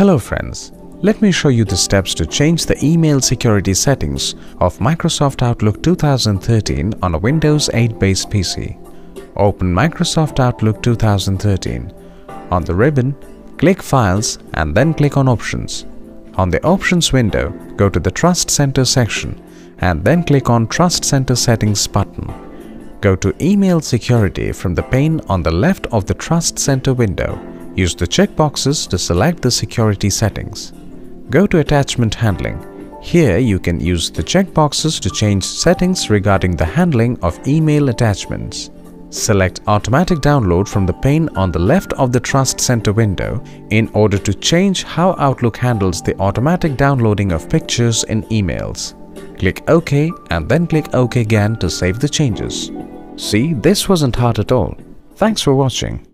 Hello friends, let me show you the steps to change the email security settings of Microsoft Outlook 2013 on a Windows 8 based PC. Open Microsoft Outlook 2013. On the ribbon, click Files and then click on Options. On the Options window, go to the Trust Center section and then click on Trust Center Settings button. Go to Email Security from the pane on the left of the Trust Center window. Use the checkboxes to select the security settings. Go to Attachment Handling. Here you can use the checkboxes to change settings regarding the handling of email attachments. Select Automatic Download from the pane on the left of the Trust Center window in order to change how Outlook handles the automatic downloading of pictures in emails. Click OK and then click OK again to save the changes. See, this wasn't hard at all. Thanks for watching.